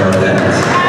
Sorry about that.